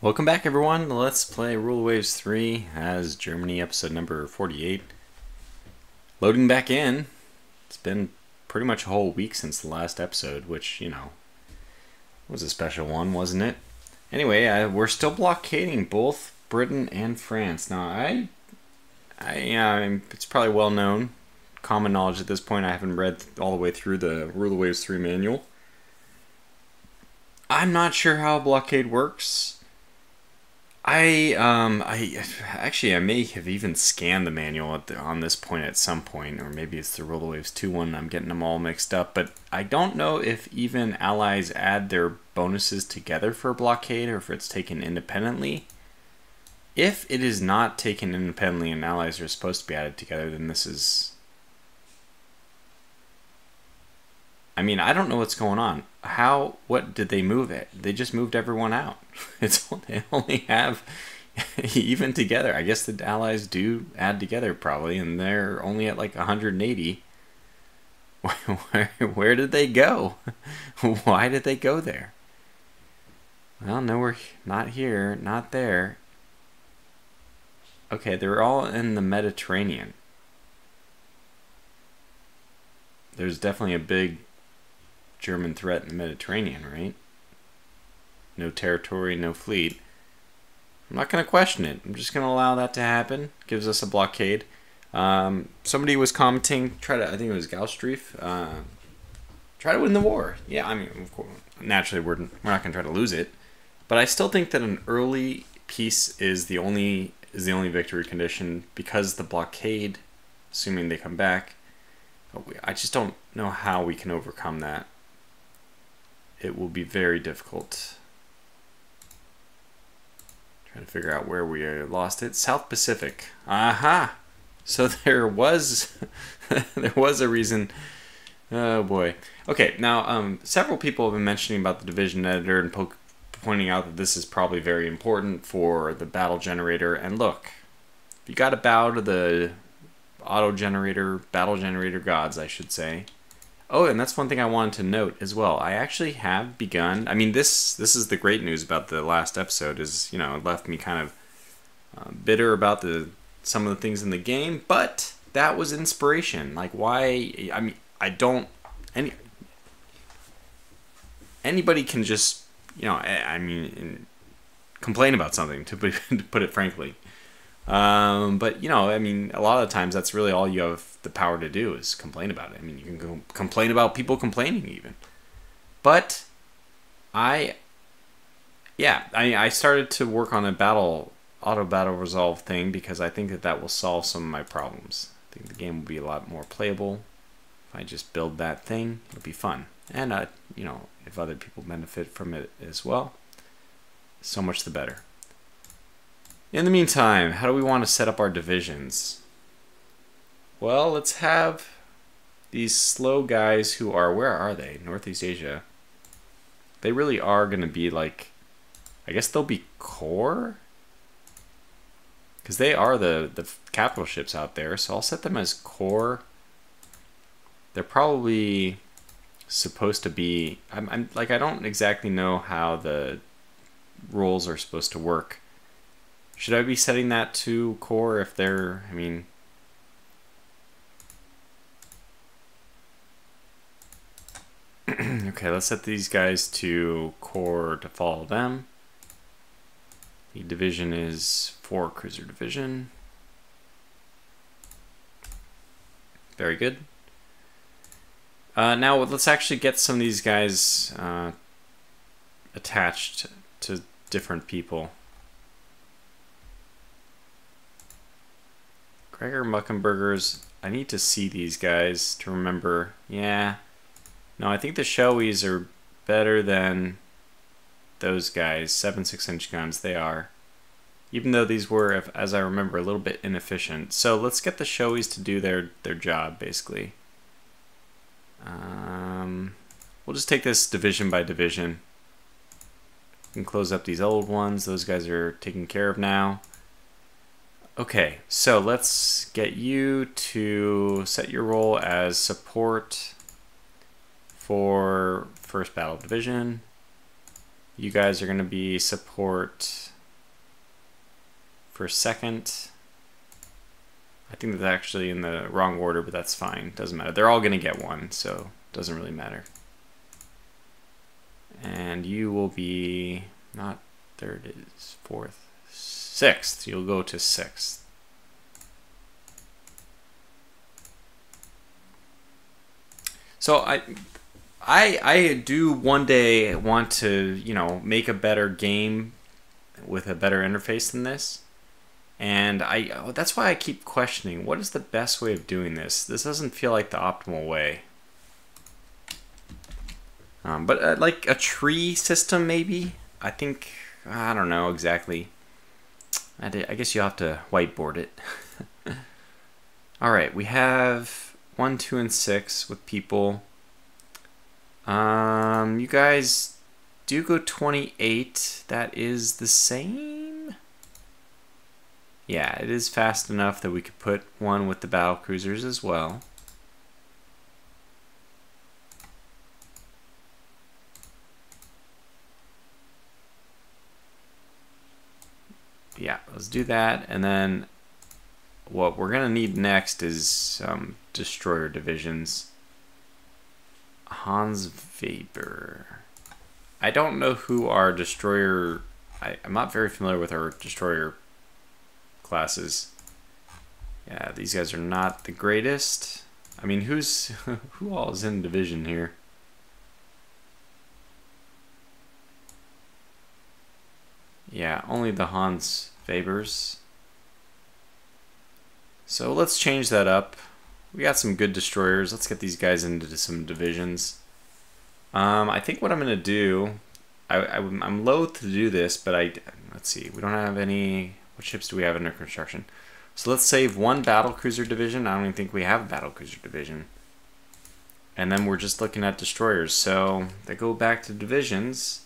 Welcome back, everyone. Let's play Rule the Waves 3 as Germany, episode number 48. Loading back in. It's been pretty much a whole week since the last episode, which, you know, was a special one, wasn't it? Anyway, I, we're still blockading both Britain and France. Now, I, I, uh, it's probably well known, common knowledge at this point. I haven't read all the way through the Rule the Waves 3 manual. I'm not sure how a blockade works. I um I actually I may have even scanned the manual the, on this point at some point, or maybe it's the of Waves two one. I'm getting them all mixed up, but I don't know if even allies add their bonuses together for a blockade, or if it's taken independently. If it is not taken independently and allies are supposed to be added together, then this is. I mean, I don't know what's going on. How? What did they move it? They just moved everyone out. It's they only have even together. I guess the allies do add together probably, and they're only at like 180. Where, where did they go? Why did they go there? Well, no, we're not here, not there. Okay, they're all in the Mediterranean. There's definitely a big German threat in the Mediterranean, right? No territory, no fleet. I'm not going to question it. I'm just going to allow that to happen. Gives us a blockade. Um, somebody was commenting, try to, I think it was Galstreif, uh, try to win the war. Yeah, I mean, of course, naturally, we're, we're not going to try to lose it. But I still think that an early peace is the only is the only victory condition because the blockade, assuming they come back, I just don't know how we can overcome that. It will be very difficult. Trying to figure out where we lost it. South Pacific. Aha! So there was there was a reason. Oh boy. Okay, now um, several people have been mentioning about the division editor and po pointing out that this is probably very important for the battle generator. And look, you got to bow to the auto generator, battle generator gods, I should say. Oh, and that's one thing I wanted to note as well. I actually have begun. I mean, this this is the great news about the last episode. Is you know it left me kind of uh, bitter about the some of the things in the game, but that was inspiration. Like why? I mean, I don't any anybody can just you know I, I mean complain about something to put, to put it frankly. Um, but you know, I mean, a lot of times that's really all you have the power to do is complain about it. I mean, you can go complain about people complaining even. But I, yeah, I I started to work on a battle auto battle resolve thing because I think that that will solve some of my problems. I think the game will be a lot more playable if I just build that thing. It'll be fun, and uh, you know, if other people benefit from it as well, so much the better. In the meantime, how do we want to set up our divisions? Well, let's have these slow guys who are, where are they? Northeast Asia. They really are going to be like, I guess they'll be core? Because they are the, the capital ships out there, so I'll set them as core. They're probably supposed to be, I'm, I'm like, I don't exactly know how the rules are supposed to work should I be setting that to core if they're, I mean... okay, let's set these guys to core to follow them. The division is for cruiser division. Very good. Uh, now let's actually get some of these guys uh, attached to different people. Gregor Muckenbergers. I need to see these guys to remember. Yeah. No, I think the Showies are better than those guys. 7 6-inch guns, they are. Even though these were, as I remember, a little bit inefficient. So let's get the Showies to do their, their job, basically. Um, we'll just take this division by division. We can close up these old ones. Those guys are taken care of now. Okay, so let's get you to set your role as support for first battle division. You guys are going to be support for second. I think that's actually in the wrong order, but that's fine. Doesn't matter. They're all going to get one, so doesn't really matter. And you will be not third is fourth, sixth. You'll go to sixth. So I, I, I do one day want to, you know, make a better game with a better interface than this. And I oh, that's why I keep questioning what is the best way of doing this. This doesn't feel like the optimal way. Um, but uh, like a tree system, maybe. I think I don't know exactly. I, did, I guess you have to whiteboard it. All right, we have one, two, and six with people. Um, you guys do go 28. That is the same. Yeah, it is fast enough that we could put one with the battle cruisers as well. Yeah, let's do that. And then what we're going to need next is some destroyer divisions. Hans Weber. I don't know who our destroyer... I, I'm not very familiar with our destroyer classes. Yeah, these guys are not the greatest. I mean, who's who all is in division here? Yeah, only the Hans Fabers. So let's change that up. We got some good destroyers. Let's get these guys into some divisions. Um, I think what I'm going to do, I, I, I'm loath to do this, but I, let's see, we don't have any, what ships do we have under construction? So let's save one battle cruiser division. I don't even think we have a battle cruiser division. And then we're just looking at destroyers. So they go back to divisions.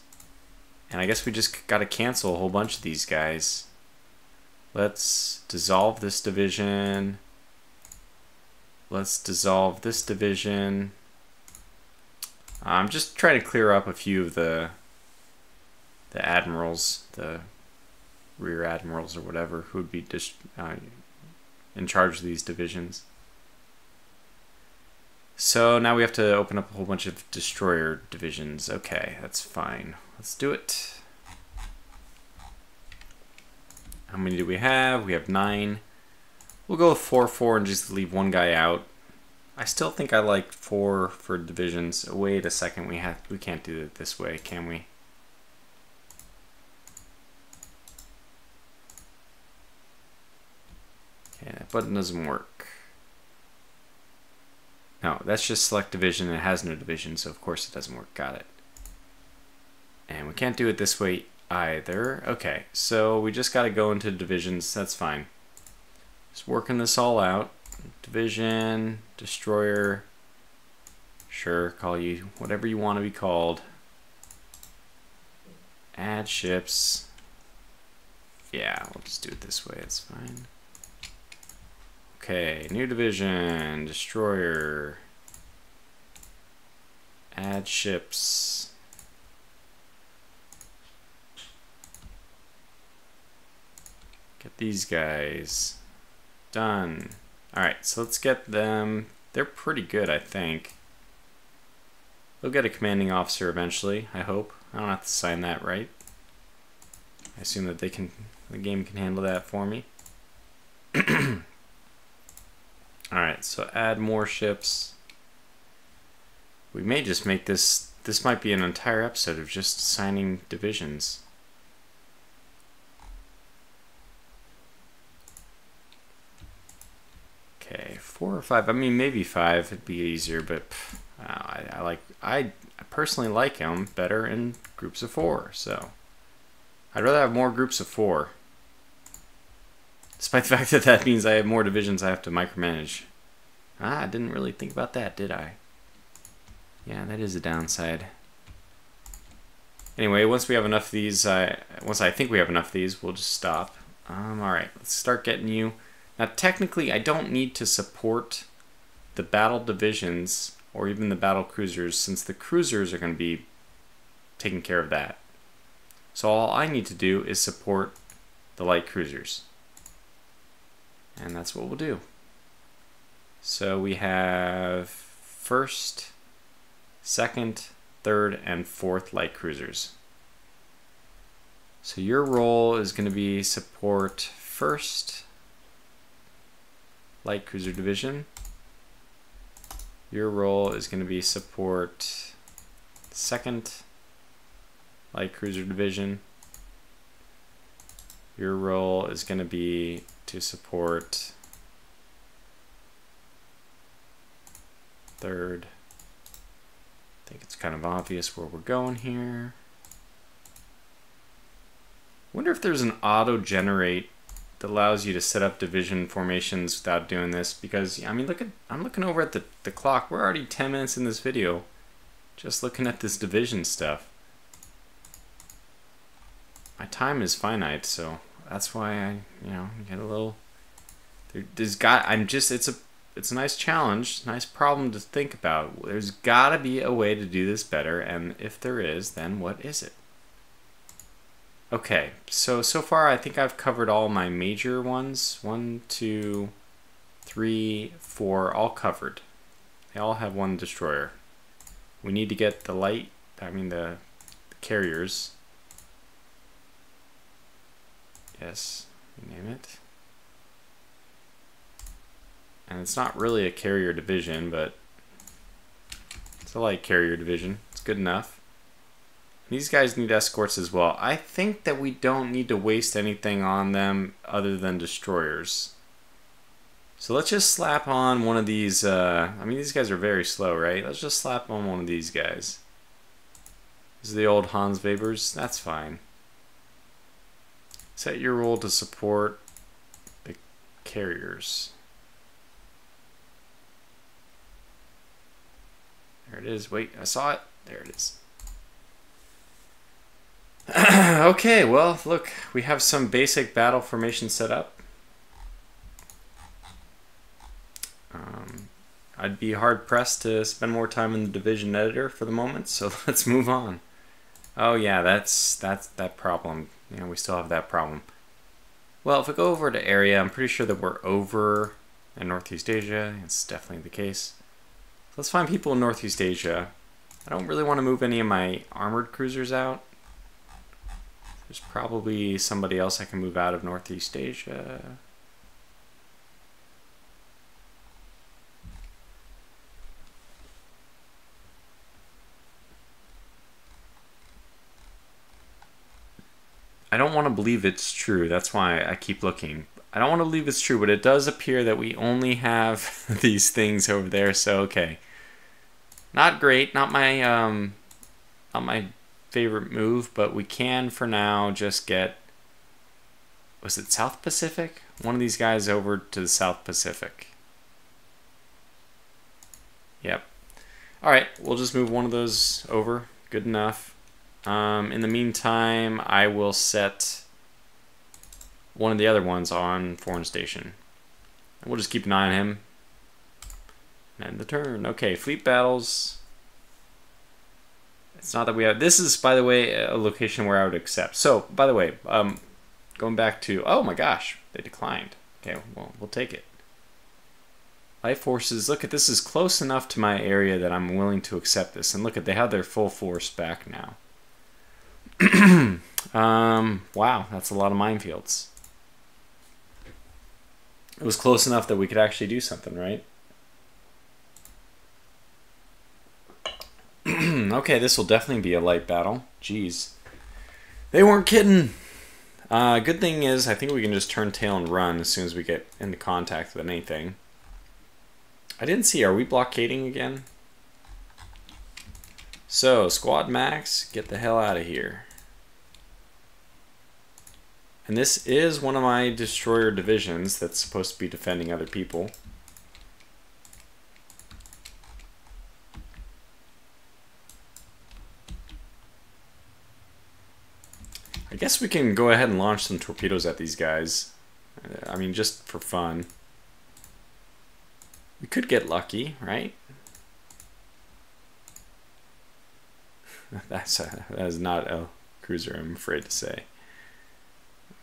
And I guess we just got to cancel a whole bunch of these guys. Let's dissolve this division. Let's dissolve this division. I'm just trying to clear up a few of the the admirals, the rear admirals or whatever, who would be uh, in charge of these divisions. So now we have to open up a whole bunch of destroyer divisions. Okay, that's fine. Let's do it. How many do we have? We have nine. We'll go with 4-4 and just leave one guy out. I still think I like 4 for divisions. Wait a second, we have we can't do it this way, can we? Okay, that button doesn't work. No, that's just select division. It has no division, so of course it doesn't work. Got it. And we can't do it this way either. Okay, so we just got to go into divisions. That's fine. Just working this all out. Division, destroyer. Sure, call you whatever you want to be called. Add ships. Yeah, we'll just do it this way. It's fine. Okay, new division, destroyer. Add ships. Get these guys. Done. Alright, so let's get them. They're pretty good, I think. They'll get a commanding officer eventually, I hope. I don't have to sign that, right? I assume that they can, the game can handle that for me. Alright, so add more ships. We may just make this, this might be an entire episode of just signing divisions. Okay, four or five. I mean, maybe five would be easier, but pff, I, I, like I personally like them better in groups of four. So I'd rather have more groups of four, despite the fact that that means I have more divisions I have to micromanage. Ah, I didn't really think about that, did I? Yeah, that is a downside. Anyway, once we have enough of these, uh, once I think we have enough of these, we'll just stop. Um, all right, let's start getting you. Now, technically, I don't need to support the battle divisions or even the battle cruisers since the cruisers are going to be taking care of that. So all I need to do is support the light cruisers. And that's what we'll do. So we have first, second, third, and fourth light cruisers. So your role is going to be support first light cruiser division. Your role is going to be support second light cruiser division. Your role is going to be to support third. I think it's kind of obvious where we're going here. wonder if there's an auto generate that allows you to set up division formations without doing this because I mean look at I'm looking over at the, the clock. We're already 10 minutes in this video just looking at this division stuff. My time is finite so that's why I you know get a little there, there's got I'm just it's a it's a nice challenge, nice problem to think about. There's got to be a way to do this better, and if there is, then what is it? Okay, so, so far I think I've covered all my major ones. One, two, three, four, all covered. They all have one destroyer. We need to get the light, I mean the, the carriers. Yes, name it. And it's not really a carrier division, but it's a light carrier division. It's good enough. These guys need escorts as well. I think that we don't need to waste anything on them other than destroyers. So let's just slap on one of these, uh, I mean these guys are very slow, right? Let's just slap on one of these guys. This is the old Hans Webers, that's fine. Set your role to support the carriers. There it is, wait, I saw it, there it is. okay, well, look, we have some basic battle formation set up. Um, I'd be hard pressed to spend more time in the division editor for the moment, so let's move on. Oh yeah, that's that's that problem. You know, we still have that problem. Well, if we go over to area, I'm pretty sure that we're over in Northeast Asia. It's definitely the case. let's find people in Northeast Asia. I don't really want to move any of my armored cruisers out. There's probably somebody else I can move out of Northeast Asia. I don't want to believe it's true. That's why I keep looking. I don't want to believe it's true, but it does appear that we only have these things over there. So okay, not great. Not my um, not my favorite move, but we can for now just get was it South Pacific? One of these guys over to the South Pacific. Yep. All right, we'll just move one of those over. Good enough. Um, in the meantime, I will set one of the other ones on foreign station. And we'll just keep an eye on him. And the turn. Okay, fleet battles. It's not that we have. This is, by the way, a location where I would accept. So, by the way, um, going back to. Oh my gosh, they declined. Okay, well, we'll take it. Life forces. Look at this is close enough to my area that I'm willing to accept this. And look at they have their full force back now. um, wow, that's a lot of minefields. It was close enough that we could actually do something, right? okay, this will definitely be a light battle. Jeez. They weren't kidding. Uh, good thing is, I think we can just turn tail and run as soon as we get into contact with anything. I didn't see, are we blockading again? So, squad max, get the hell out of here. And this is one of my destroyer divisions that's supposed to be defending other people. Guess we can go ahead and launch some torpedoes at these guys. Uh, I mean, just for fun. We could get lucky, right? That's a, that is not a cruiser, I'm afraid to say.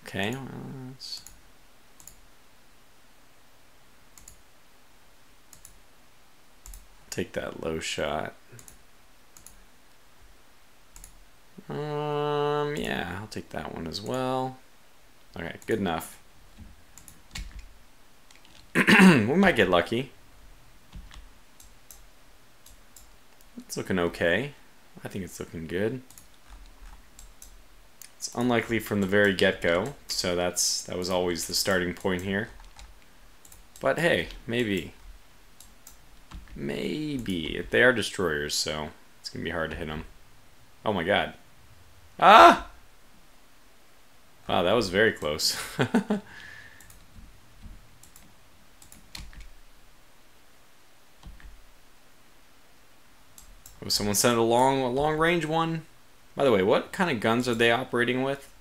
Okay, well, take that low shot. Um, yeah, I'll take that one as well. Okay, good enough. we might get lucky. It's looking okay. I think it's looking good. It's unlikely from the very get-go, so that's that was always the starting point here. But hey, maybe. Maybe. They are destroyers, so it's going to be hard to hit them. Oh my god. Ah! Wow, that was very close. Oh, someone sent a long, a long range one. By the way, what kind of guns are they operating with?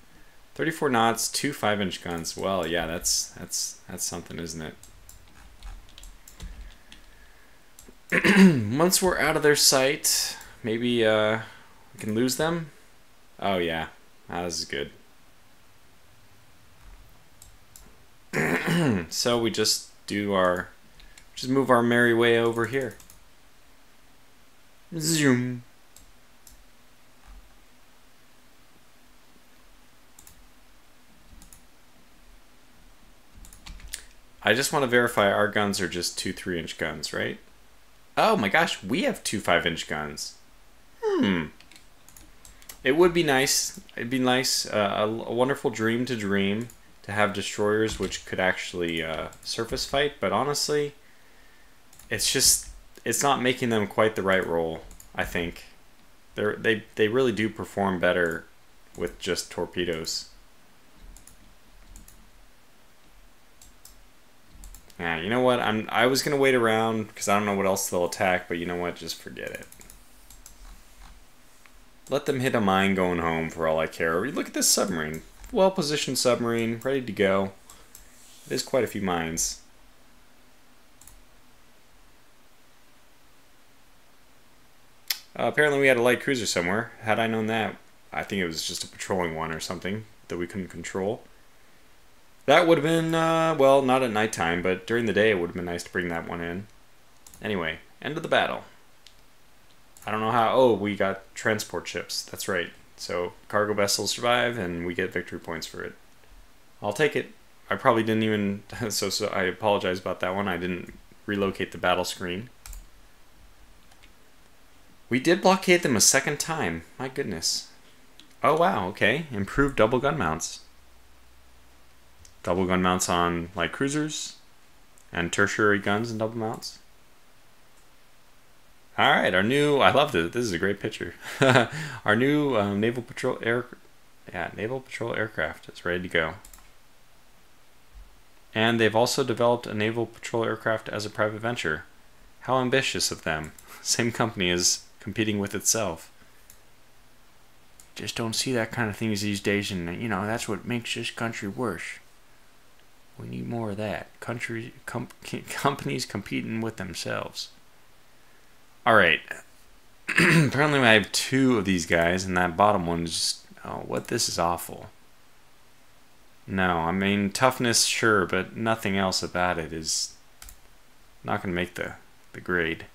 34 knots, two five-inch guns. Well, yeah, that's that's that's something, isn't it? Once we're out of their sight, maybe uh, we can lose them. Oh yeah, ah, this is good. so we just do our, just move our merry way over here. Zoom. I just want to verify our guns are just two 3 inch guns, right? Oh my gosh, we have two 5 inch guns. Hmm. It would be nice. It'd be nice. Uh, a, a, wonderful dream to dream to have destroyers which could actually uh, surface fight, but honestly, it's just it's not making them quite the right role. I think they they they really do perform better with just torpedoes. Yeah, you know what? I'm I was gonna wait around because I don't know what else they'll attack, but you know what? Just forget it. Let them hit a mine going home for all I care. Look at this submarine. Well positioned submarine, ready to go. There's quite a few mines. Uh, apparently we had a light cruiser somewhere. Had I known that, I think it was just a patrolling one or something that we couldn't control. That would have been, uh, well, not at nighttime, but during the day it would have been nice to bring that one in. Anyway, end of the battle. I don't know how, oh, we got transport ships. That's right. So cargo vessels survive and we get victory points for it. I'll take it. I probably didn't even, so, so I apologize about that one. I didn't relocate the battle screen. We did blockade them a second time. My goodness. Oh wow, okay. Improved double gun mounts. Double gun mounts on light cruisers and tertiary guns and double mounts. All right, our new, I loved it. This is a great picture. our new um, naval patrol air, yeah, naval patrol aircraft is ready to go. And they've also developed a naval patrol aircraft as a private venture. How ambitious of them. Same company as competing with itself. Just don't see that kind of things these days, and you know that's what makes this country worse. We need more of that. Country com companies competing with themselves. All right. Apparently, I have two of these guys, and that bottom one is just oh, what this is awful. No, I mean toughness, sure, but nothing else about it is not going to make the the grade.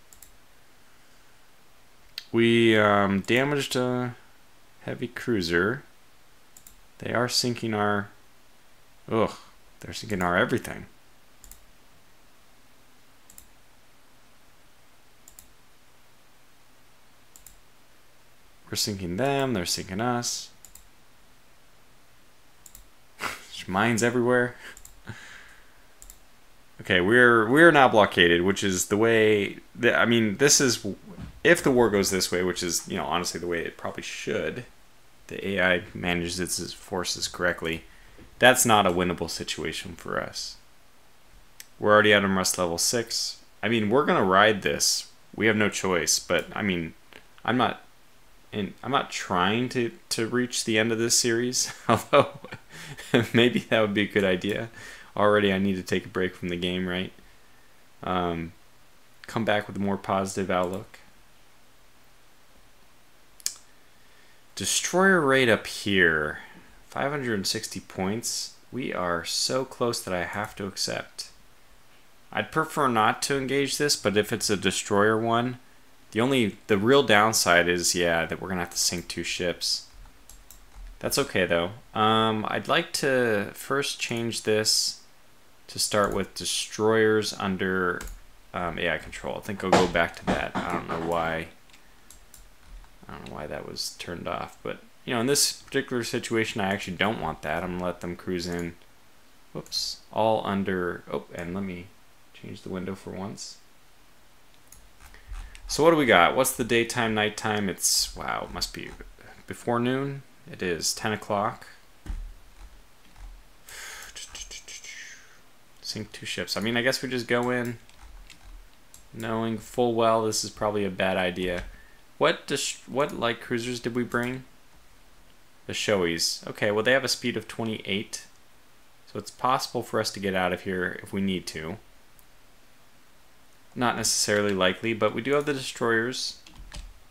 We um, damaged a heavy cruiser. They are sinking our... Ugh, they're sinking our everything. We're sinking them, they're sinking us. Mines everywhere. okay, we're we're now blockaded, which is the way. That, I mean, this is if the war goes this way, which is, you know, honestly the way it probably should, the AI manages its forces correctly, that's not a winnable situation for us. We're already at unrest level 6. I mean, we're going to ride this. We have no choice, but I mean, I'm not and I'm not trying to to reach the end of this series, although maybe that would be a good idea. Already I need to take a break from the game, right? Um, come back with a more positive outlook. Destroyer rate up here, 560 points. We are so close that I have to accept. I'd prefer not to engage this, but if it's a destroyer one, the only, the real downside is, yeah, that we're going to have to sink two ships. That's okay, though. Um, I'd like to first change this to start with destroyers under um, AI control. I think I'll go back to that. I don't know why. I don't know why that was turned off, but you know, in this particular situation, I actually don't want that. I'm gonna let them cruise in. Whoops, all under. Oh, and let me change the window for once. So what do we got? What's the daytime, nighttime? It's wow, it must be before noon. It is 10 o'clock. Sink two ships. I mean, I guess we just go in knowing full well this is probably a bad idea. What what light cruisers did we bring? The Shoeis. Okay, well they have a speed of 28. So it's possible for us to get out of here if we need to. Not necessarily likely, but we do have the destroyers.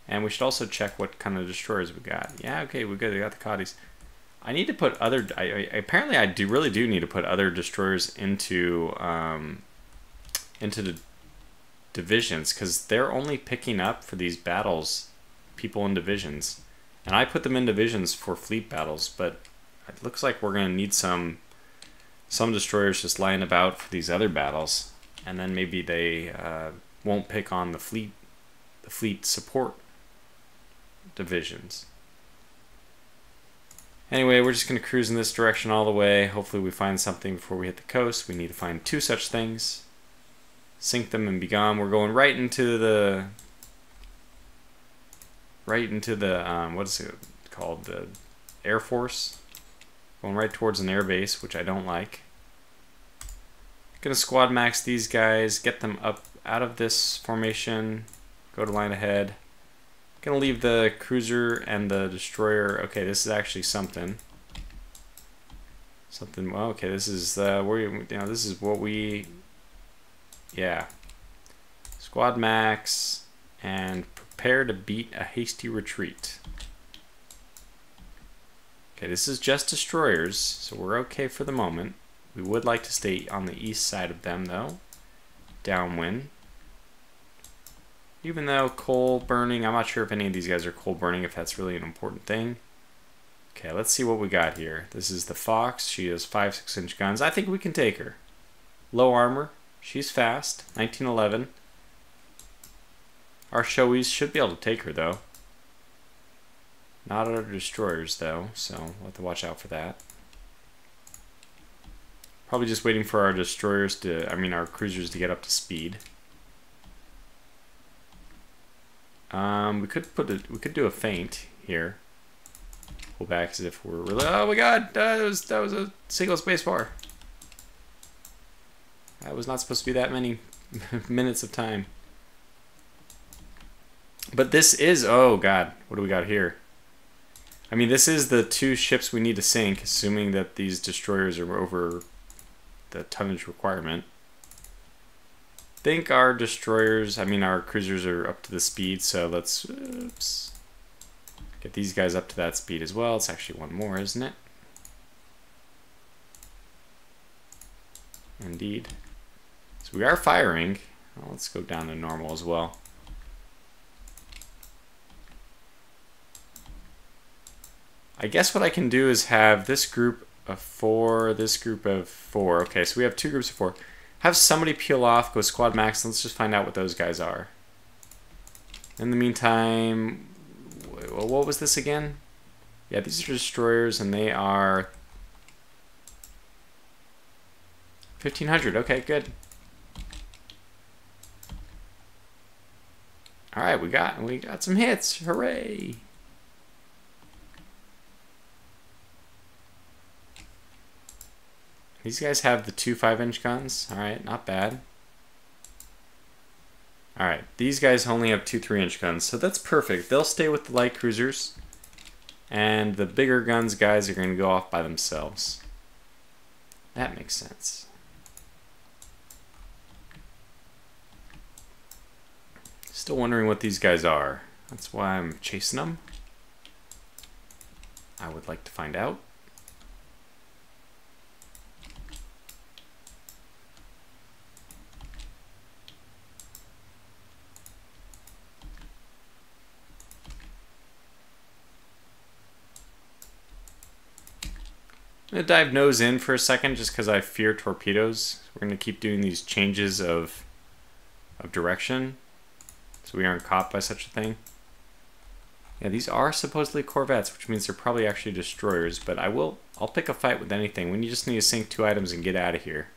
And we should also check what kind of destroyers we got. Yeah, okay, we got, we got the Coddies. I need to put other. I, I, apparently, I do really do need to put other destroyers into um, into the divisions because they're only picking up for these battles people in divisions, and I put them in divisions for fleet battles. But it looks like we're gonna need some some destroyers just lying about for these other battles, and then maybe they uh, won't pick on the fleet the fleet support divisions. Anyway, we're just going to cruise in this direction all the way. Hopefully we find something before we hit the coast. We need to find two such things. Sink them and be gone. We're going right into the... Right into the, um, what is it called? The Air Force. Going right towards an air base, which I don't like. Gonna squad max these guys, get them up out of this formation, go to line ahead. Gonna leave the cruiser and the destroyer. Okay, this is actually something. Something. Well, okay, this is uh, where you know this is what we. Yeah. Squad max and prepare to beat a hasty retreat. Okay, this is just destroyers, so we're okay for the moment. We would like to stay on the east side of them, though. Downwind. Even though coal burning, I'm not sure if any of these guys are coal burning, if that's really an important thing. Okay, let's see what we got here. This is the Fox. She has 5 6 inch guns. I think we can take her. Low armor. She's fast. 1911. Our Shoeis should be able to take her, though. Not our destroyers, though, so we'll have to watch out for that. Probably just waiting for our destroyers to, I mean, our cruisers to get up to speed. Um, we could put a, we could do a feint here. Pull back as if we're really. Oh my God! That was that was a single space bar. That was not supposed to be that many minutes of time. But this is oh God! What do we got here? I mean, this is the two ships we need to sink, assuming that these destroyers are over the tonnage requirement think our destroyers, I mean our cruisers are up to the speed, so let's oops, get these guys up to that speed as well. It's actually one more, isn't it? Indeed. So we are firing. Well, let's go down to normal as well. I guess what I can do is have this group of four, this group of four. Okay, so we have two groups of four. Have somebody peel off, go squad max, let's just find out what those guys are. In the meantime, what was this again? Yeah, these are destroyers, and they are 1500. Okay, good. All right, we got we got some hits. Hooray! These guys have the two 5-inch guns. Alright, not bad. Alright, these guys only have two 3-inch guns, so that's perfect. They'll stay with the light cruisers, and the bigger guns guys are going to go off by themselves. That makes sense. Still wondering what these guys are. That's why I'm chasing them. I would like to find out. I'm going to dive nose in for a second just because I fear torpedoes. We're going to keep doing these changes of, of direction so we aren't caught by such a thing. Yeah, these are supposedly corvettes, which means they're probably actually destroyers, but I will, I'll pick a fight with anything when you just need to sink two items and get out of here.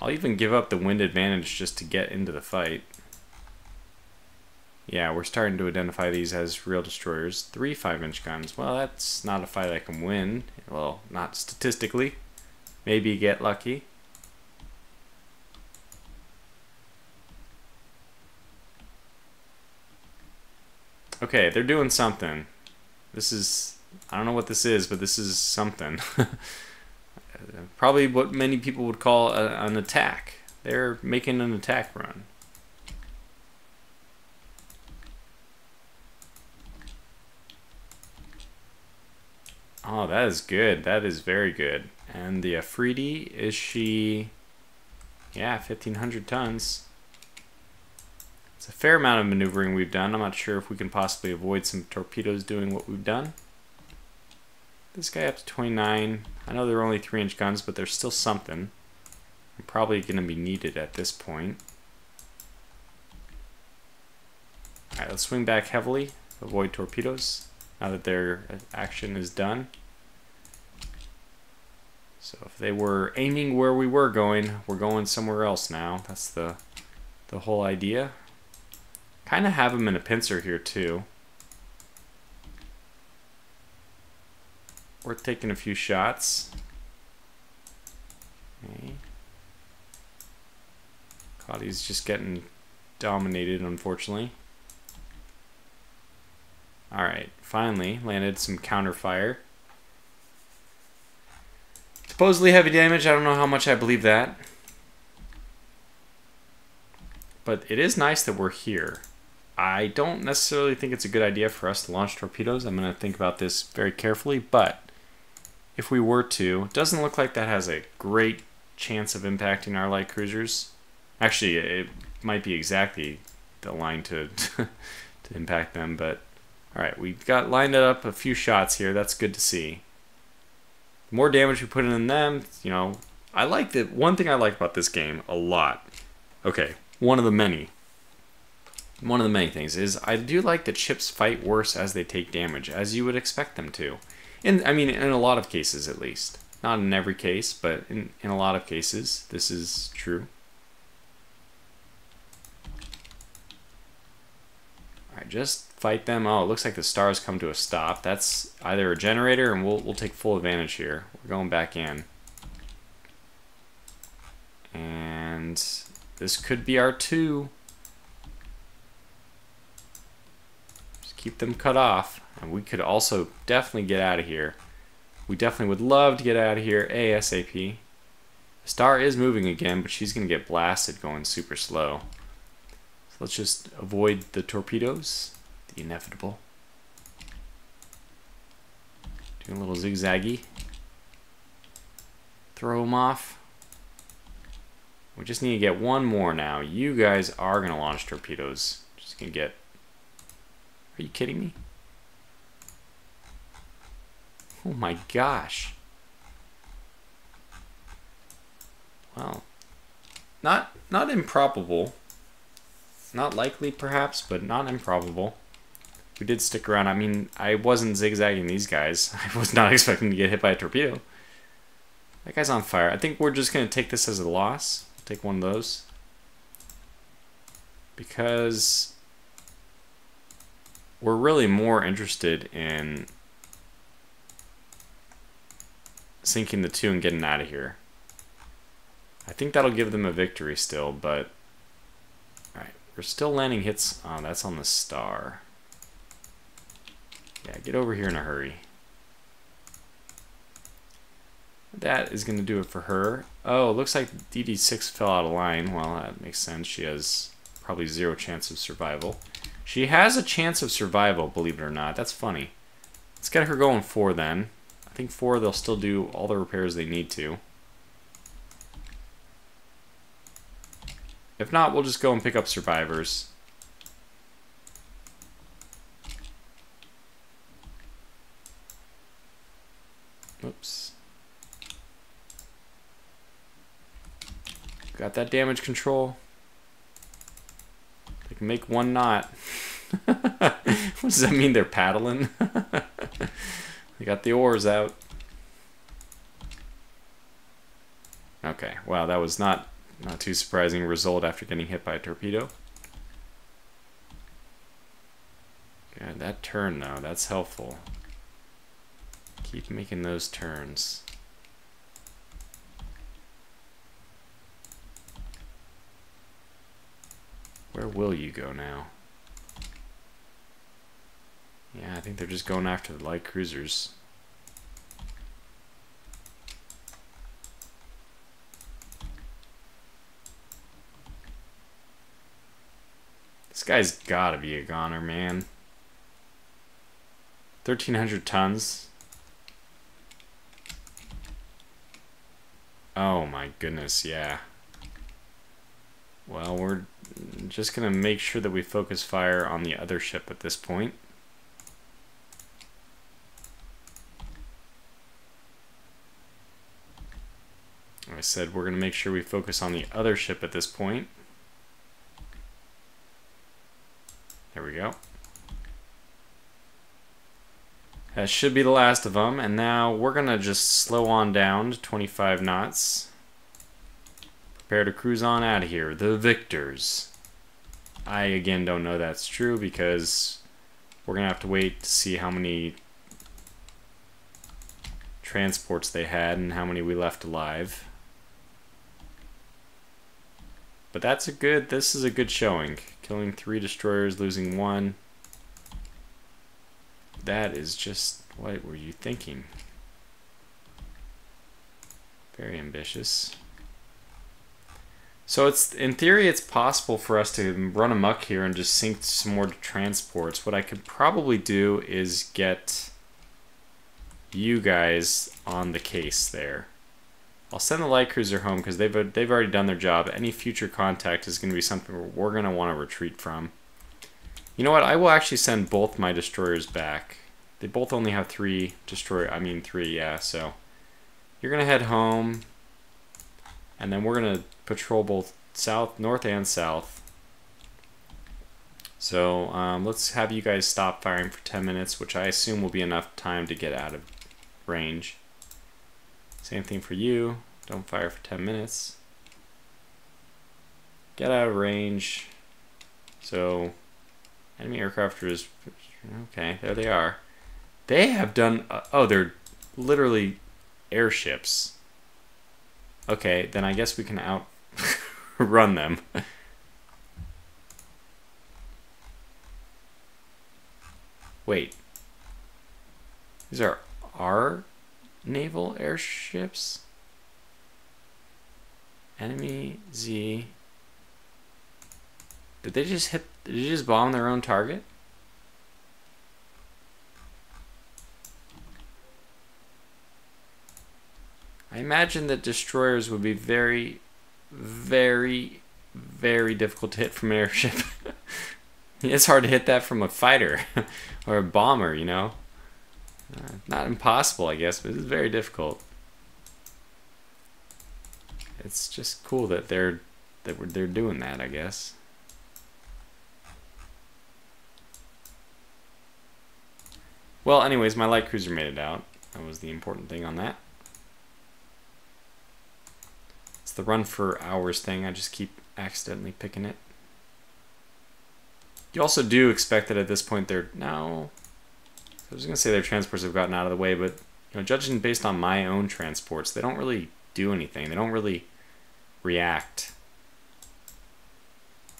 I'll even give up the wind advantage just to get into the fight. Yeah, we're starting to identify these as real destroyers. Three 5-inch guns. Well, that's not a fight I can win. Well, not statistically. Maybe get lucky. Okay, they're doing something. This is... I don't know what this is, but this is something. Probably what many people would call a, an attack. They're making an attack run. Oh, that is good. That is very good. And the Afridi, is she... Yeah, 1,500 tons. It's a fair amount of maneuvering we've done. I'm not sure if we can possibly avoid some torpedoes doing what we've done. This guy up to 29. I know they're only 3-inch guns, but they're still something. I'm probably going to be needed at this point. Alright, let's swing back heavily. Avoid torpedoes now that their action is done. So if they were aiming where we were going, we're going somewhere else now. That's the the whole idea. Kind of have them in a pincer here too. We're taking a few shots. Okay. Claudia's just getting dominated, unfortunately. Alright, finally landed some counter fire. Supposedly heavy damage, I don't know how much I believe that. But it is nice that we're here. I don't necessarily think it's a good idea for us to launch torpedoes. I'm going to think about this very carefully, but if we were to, it doesn't look like that has a great chance of impacting our light cruisers. Actually, it might be exactly the line to, to impact them, but all right, we've got lined up a few shots here. That's good to see. The more damage we put in them, you know, I like that. One thing I like about this game a lot. Okay, one of the many one of the many things is I do like that ships fight worse as they take damage, as you would expect them to. In I mean, in a lot of cases at least. Not in every case, but in, in a lot of cases, this is true. Alright, just fight them. Oh, it looks like the stars come to a stop. That's either a generator, and we'll, we'll take full advantage here. We're going back in. And this could be our two. Just keep them cut off. And we could also definitely get out of here. We definitely would love to get out of here ASAP. The star is moving again, but she's going to get blasted going super slow. So let's just avoid the torpedoes. Inevitable. Doing a little zigzaggy. Throw them off. We just need to get one more now. You guys are going to launch torpedoes. Just going to get are you kidding me? Oh my gosh. Well, not not improbable. Not likely perhaps, but not improbable. We did stick around. I mean, I wasn't zigzagging these guys. I was not expecting to get hit by a torpedo. That guy's on fire. I think we're just going to take this as a loss. Take one of those. Because we're really more interested in sinking the two and getting out of here. I think that'll give them a victory still, but... Alright, we're still landing hits. Oh, that's on the star. Yeah, get over here in a hurry. That is going to do it for her. Oh, looks like DD6 fell out of line. Well, that makes sense. She has probably zero chance of survival. She has a chance of survival, believe it or not. That's funny. Let's get her going four then. I think four, they'll still do all the repairs they need to. If not, we'll just go and pick up survivors. Oops. Got that damage control. They can make one knot. what does that mean? They're paddling? they got the oars out. Okay, wow, that was not not too surprising result after getting hit by a torpedo. God, that turn though, that's helpful. Keep making those turns. Where will you go now? Yeah, I think they're just going after the light cruisers. This guy's gotta be a goner, man. 1,300 tons. Oh my goodness, yeah. Well, we're just going to make sure that we focus fire on the other ship at this point. I said we're going to make sure we focus on the other ship at this point. There we go. That should be the last of them. And now we're going to just slow on down to 25 knots. Prepare to cruise on out of here. The victors. I, again, don't know that's true because we're going to have to wait to see how many transports they had and how many we left alive. But that's a good, this is a good showing. Killing three destroyers, losing one. That is just, what were you thinking? Very ambitious. So it's in theory it's possible for us to run amuck here and just sink some more transports. What I could probably do is get you guys on the case there. I'll send the light cruiser home because they've they've already done their job. Any future contact is going to be something we're going to want to retreat from. You know what? I will actually send both my destroyers back. They both only have three destroyer. I mean three, yeah. So you're going to head home, and then we're going to patrol both south, north, and south. So um, let's have you guys stop firing for 10 minutes, which I assume will be enough time to get out of range. Same thing for you. Don't fire for 10 minutes. Get out of range. So, enemy aircrafters. Okay, there they are. They have done. Uh, oh, they're literally airships. Okay, then I guess we can out run them. Wait. These are our naval airships. Enemy Z. Did they just hit? Did they just bomb their own target? I imagine that destroyers would be very, very, very difficult to hit from an airship. it's hard to hit that from a fighter or a bomber, you know? Uh, not impossible, I guess, but it's very difficult. It's just cool that they're that we're, they're doing that, I guess. Well, anyways, my light cruiser made it out. That was the important thing on that. It's the run for hours thing. I just keep accidentally picking it. You also do expect that at this point they're... now. I was going to say their transports have gotten out of the way, but you know, judging based on my own transports, they don't really do anything. They don't really react.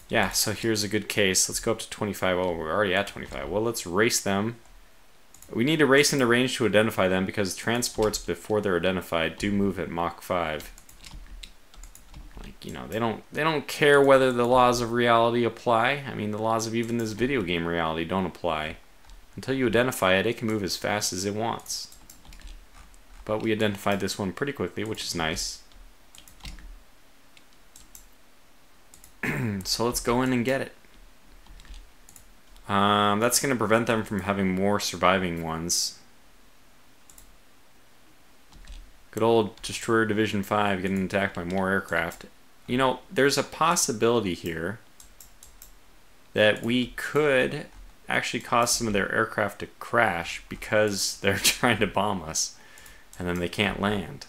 Yeah, so here's a good case. Let's go up to 25. Oh, we're already at 25. Well, let's race them. We need to race into range to identify them because transports before they're identified do move at Mach 5. You know, they don't they don't care whether the laws of reality apply. I mean, the laws of even this video game reality don't apply. Until you identify it, it can move as fast as it wants. But we identified this one pretty quickly, which is nice. so let's go in and get it. Um, that's going to prevent them from having more surviving ones. Good old Destroyer Division 5 getting attacked by more aircraft. You know, there's a possibility here that we could actually cause some of their aircraft to crash because they're trying to bomb us and then they can't land.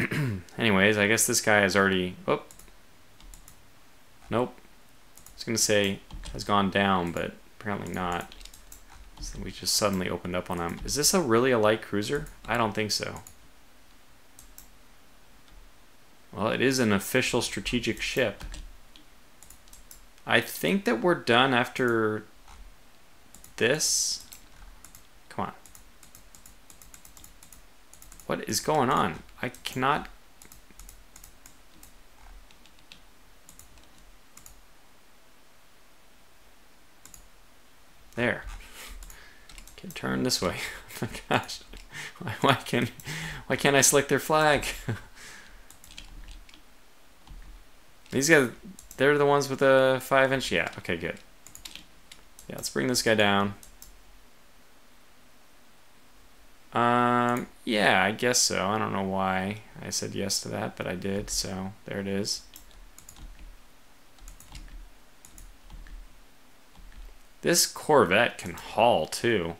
Anyways, I guess this guy has already... Oh. Nope. I was going to say has gone down, but apparently not. So we just suddenly opened up on him. Is this a really a light cruiser? I don't think so. Well, it is an official strategic ship. I think that we're done after this. Come on. What is going on? I cannot... There. Can turn this way. oh my gosh. Why, why can't why can't I select their flag? These guys they're the ones with the five inch yeah, okay good. Yeah, let's bring this guy down. Um yeah, I guess so. I don't know why I said yes to that, but I did, so there it is. This Corvette can haul too.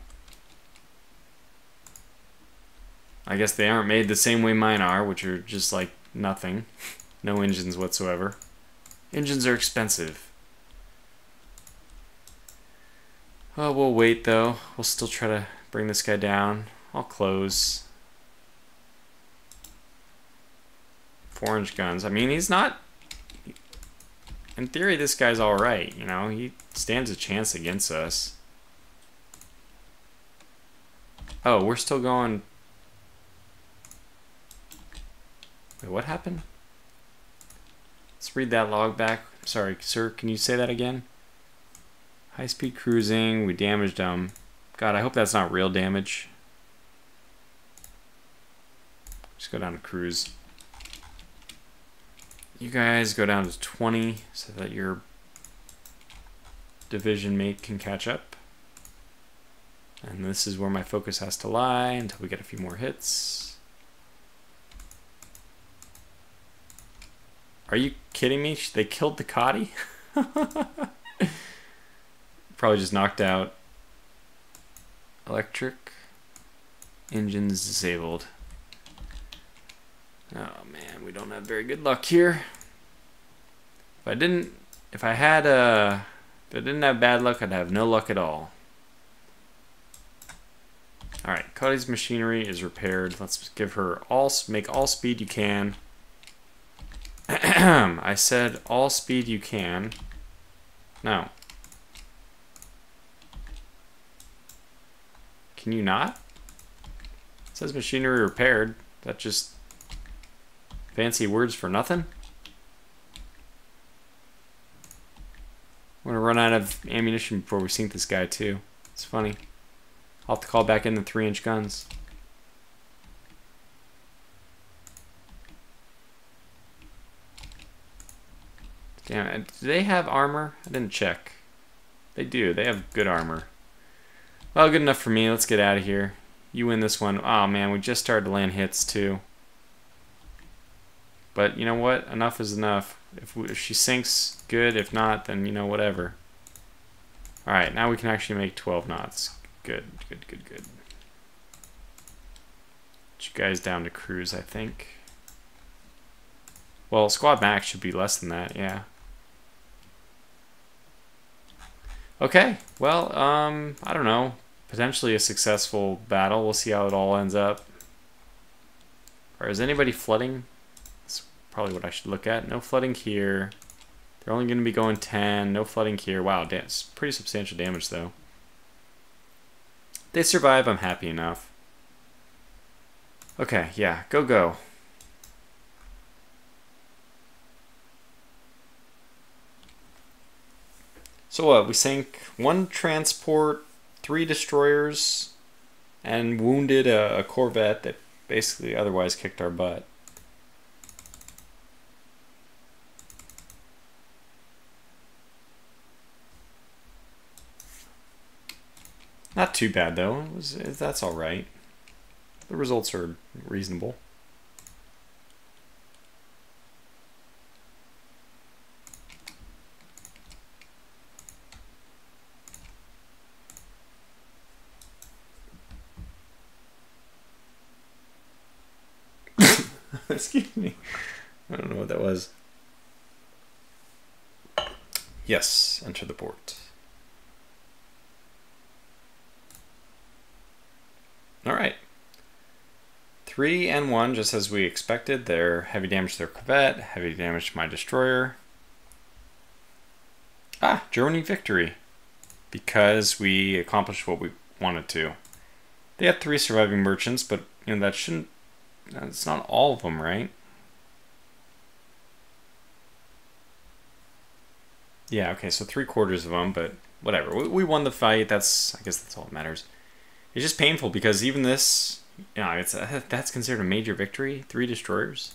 I guess they aren't made the same way mine are, which are just like nothing. no engines whatsoever. Engines are expensive. Oh, we'll wait though. We'll still try to bring this guy down. I'll close. Four inch guns. I mean, he's not... In theory, this guy's alright, you know? He stands a chance against us. Oh, we're still going Wait, what happened? Let's read that log back. Sorry, sir, can you say that again? High speed cruising, we damaged them. God, I hope that's not real damage. Just go down to cruise. You guys go down to 20 so that your division mate can catch up. And this is where my focus has to lie until we get a few more hits. Are you kidding me? They killed the Cotty? Probably just knocked out. Electric. Engines disabled. Oh man, we don't have very good luck here. If I didn't, if I had, uh, if I didn't have bad luck, I'd have no luck at all. Alright, Cotty's machinery is repaired. Let's give her all, make all speed you can. I said all speed you can. No. Can you not? It says machinery repaired. That just fancy words for nothing? We're gonna run out of ammunition before we sink this guy too. It's funny. I'll have to call back in the three inch guns. Damn it. Do they have armor? I didn't check. They do. They have good armor. Well, good enough for me. Let's get out of here. You win this one. Oh, man. We just started to land hits, too. But you know what? Enough is enough. If, we, if she sinks, good. If not, then, you know, whatever. Alright, now we can actually make 12 knots. Good, good, good, good. Get you guys down to cruise, I think. Well, squad max should be less than that, yeah. Okay, well, um, I don't know. Potentially a successful battle. We'll see how it all ends up. Or is anybody flooding? That's probably what I should look at. No flooding here. They're only going to be going 10. No flooding here. Wow, that's pretty substantial damage, though. They survive. I'm happy enough. Okay, yeah, go, go. So what? We sank one transport, three destroyers, and wounded a, a corvette that basically otherwise kicked our butt. Not too bad though. It was, that's all right. The results are reasonable. Excuse me. I don't know what that was. Yes, enter the port. All right. Three and one, just as we expected. They're heavy damage to their Corvette, heavy damage to my destroyer. Ah, Germany victory. Because we accomplished what we wanted to. They had three surviving merchants, but you know that shouldn't. That's not all of them, right? Yeah. Okay. So three quarters of them, but whatever. We, we won the fight. That's. I guess that's all that matters. It's just painful because even this, you know, it's a, that's considered a major victory. Three destroyers.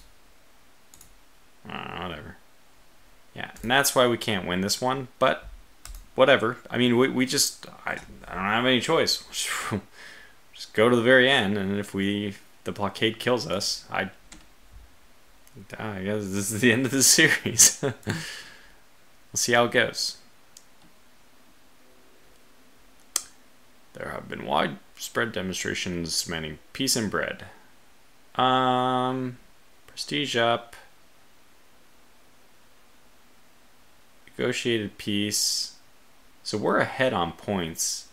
Uh, whatever. Yeah, and that's why we can't win this one. But whatever. I mean, we, we just I, I don't have any choice. just go to the very end, and if we the blockade kills us, I I guess this is the end of the series. we'll see how it goes. There have been widespread demonstrations demanding peace and bread. Um, prestige up. Negotiated peace. So we're ahead on points.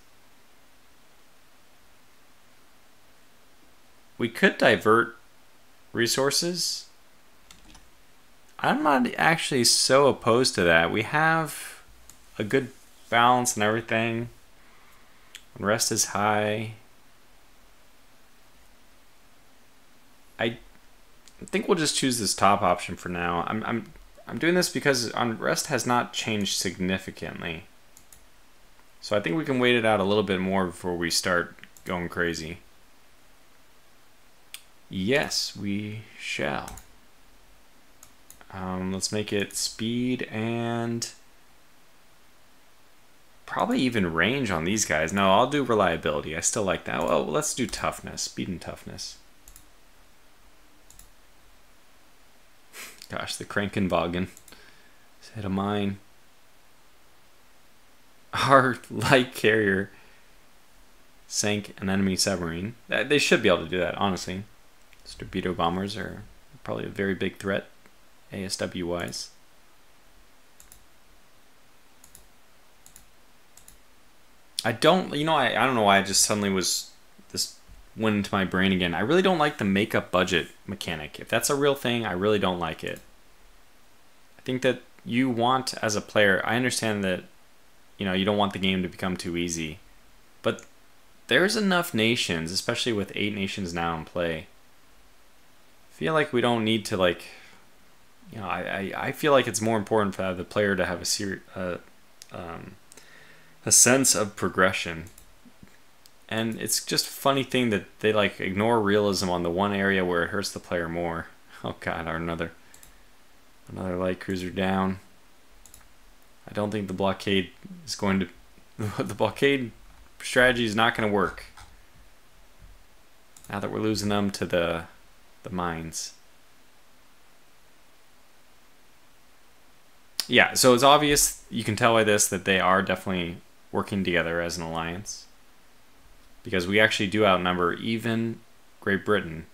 We could divert resources. I'm not actually so opposed to that. We have a good balance and everything. Rest is high. I think we'll just choose this top option for now. I'm I'm I'm doing this because unrest has not changed significantly. So I think we can wait it out a little bit more before we start going crazy. Yes, we shall. Um, let's make it speed and probably even range on these guys. No, I'll do reliability. I still like that. Well, let's do toughness, speed and toughness. Gosh, the Krankenwagen. Hit a mine. Our light carrier sank an enemy submarine. They should be able to do that, honestly. Torpedo bombers are probably a very big threat, ASW wise. I don't, you know, I, I don't know why I just suddenly was, this went into my brain again. I really don't like the makeup budget mechanic. If that's a real thing, I really don't like it. I think that you want, as a player, I understand that, you know, you don't want the game to become too easy. But there's enough nations, especially with eight nations now in play. Feel like we don't need to, like, you know, I, I, I feel like it's more important for the player to have a serious, uh, um, a sense of progression. And it's just a funny thing that they like ignore realism on the one area where it hurts the player more. Oh god, another another light cruiser down. I don't think the blockade is going to the blockade strategy is not going to work. Now that we're losing them to the the mines. Yeah, so it's obvious you can tell by this that they are definitely working together as an alliance. Because we actually do outnumber even Great Britain,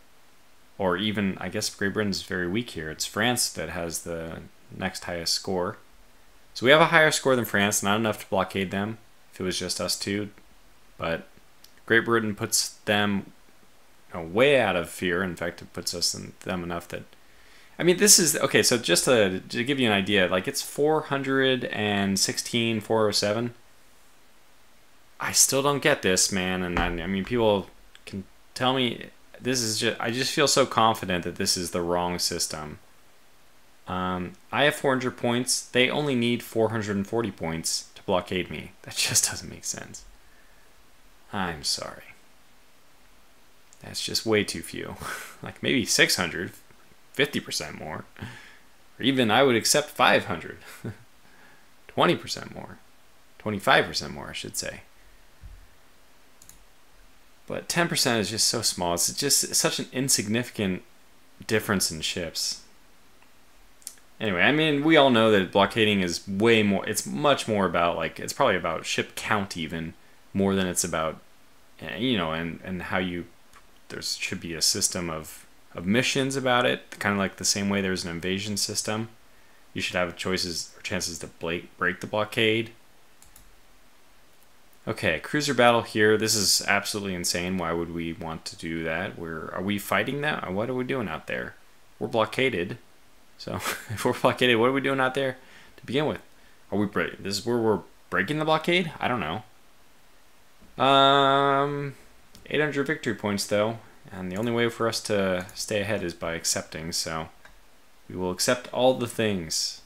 or even, I guess Great Britain's very weak here. It's France that has the next highest score. So we have a higher score than France, not enough to blockade them if it was just us two. But Great Britain puts them know, way out of fear. In fact, it puts us in them enough that. I mean, this is okay. So just to, to give you an idea, like it's 416, 407. I still don't get this, man. And I, I mean, people can tell me this is just. I just feel so confident that this is the wrong system. Um, I have 400 points. They only need 440 points to blockade me. That just doesn't make sense. I'm sorry. That's just way too few. like maybe 600, 50% more. Or even I would accept 500. 20% more. 25% more, I should say. But 10% is just so small. It's just such an insignificant difference in ships. Anyway, I mean, we all know that blockading is way more, it's much more about, like, it's probably about ship count even, more than it's about, eh, you know, and, and how you, there should be a system of, of missions about it, kind of like the same way there's an invasion system. You should have choices or chances to break, break the blockade. Okay, cruiser battle here. This is absolutely insane. Why would we want to do that? We're, are we fighting that? What are we doing out there? We're blockaded. So if we're blockaded, what are we doing out there to begin with? Are we break? this is where we're breaking the blockade? I don't know. Um, 800 victory points though, and the only way for us to stay ahead is by accepting. So we will accept all the things.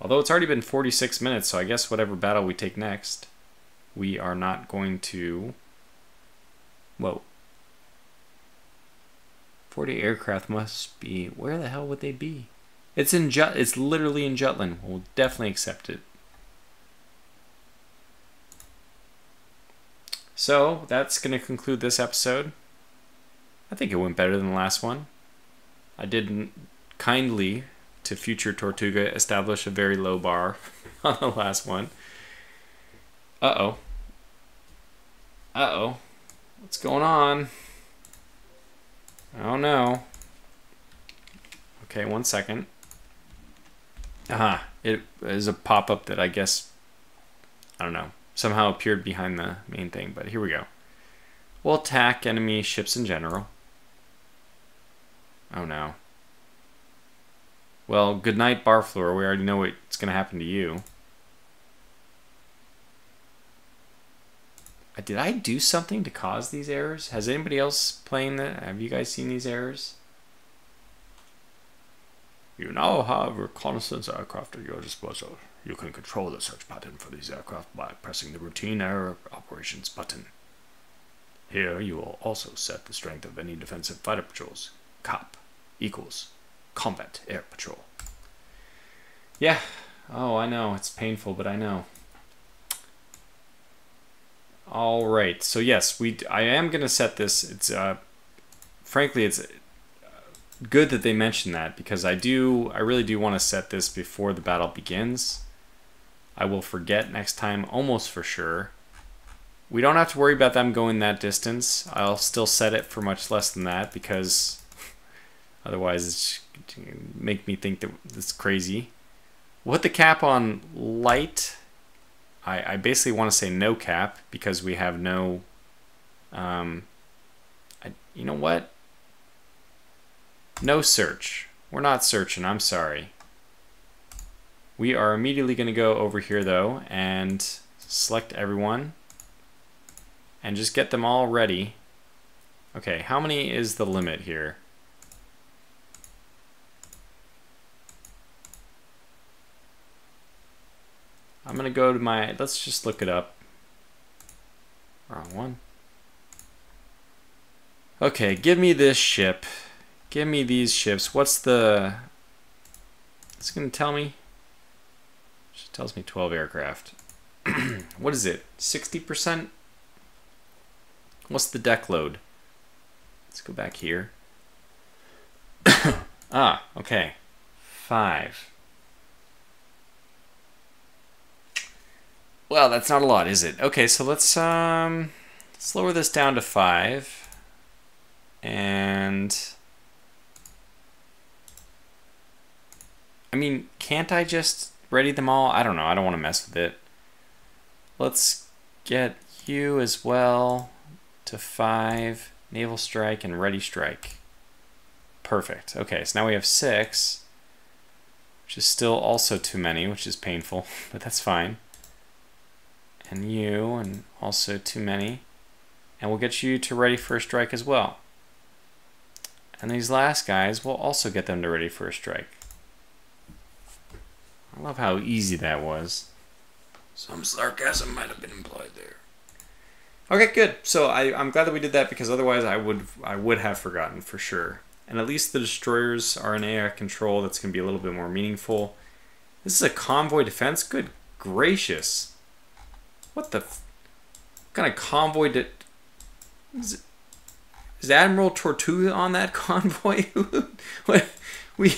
Although it's already been 46 minutes, so I guess whatever battle we take next, we are not going to. Whoa. 40 aircraft must be. Where the hell would they be? It's in Jut. It's literally in Jutland. We'll definitely accept it. So that's going to conclude this episode. I think it went better than the last one. I didn't kindly to future Tortuga establish a very low bar on the last one. Uh oh. Uh oh. What's going on? I don't know. Okay, one second. Aha, it is a pop-up that I guess, I don't know, somehow appeared behind the main thing, but here we go. We'll attack enemy ships in general. Oh no. Well, good night, Barfleur. We already know what's going to happen to you. Uh, did I do something to cause these errors? Has anybody else playing that? Have you guys seen these errors? You now have reconnaissance aircraft at your disposal. You can control the search pattern for these aircraft by pressing the routine air operations button. Here you will also set the strength of any defensive fighter patrols. CAP equals combat air patrol. Yeah. Oh, I know. It's painful, but I know. All right. So yes, we. I am gonna set this. It's uh, frankly, it's good that they mentioned that because I do, I really do want to set this before the battle begins. I will forget next time, almost for sure. We don't have to worry about them going that distance. I'll still set it for much less than that because otherwise it's make me think that it's crazy. Hit the cap on light. I, I basically want to say no cap because we have no. Um, I, you know what? No search. We're not searching, I'm sorry. We are immediately going to go over here though and select everyone and just get them all ready. Okay, how many is the limit here? I'm going to go to my, let's just look it up. Wrong one. Okay, give me this ship. Give me these ships. What's the... It's going to tell me? Tells me 12 aircraft. what is it? 60%? What's the deck load? Let's go back here. ah, okay. Five. Well, that's not a lot, is it? Okay, so let's um, let's lower this down to five. And I mean, can't I just ready them all? I don't know. I don't want to mess with it. Let's get you as well to five. Naval strike and ready strike. Perfect. Okay, so now we have six, which is still also too many, which is painful, but that's fine. And you, and also too many. And we'll get you to ready for a strike as well. And these last guys, we'll also get them to ready for a strike. I love how easy that was. Some sarcasm might have been implied there. Okay, good. So I, I'm glad that we did that because otherwise I would I would have forgotten for sure. And at least the destroyers are an AI control that's going to be a little bit more meaningful. This is a convoy defense. Good gracious! What the? F- what kind of convoy did? Is, is Admiral Tortuga on that convoy? what we?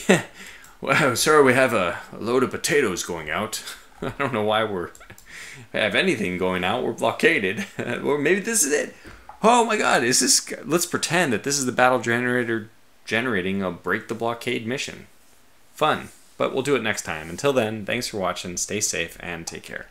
Wow, sir, we have a, a load of potatoes going out. I don't know why we're have anything going out. We're blockaded. or maybe this is it. Oh my God! Is this? Let's pretend that this is the battle generator generating a break the blockade mission. Fun, but we'll do it next time. Until then, thanks for watching. Stay safe and take care.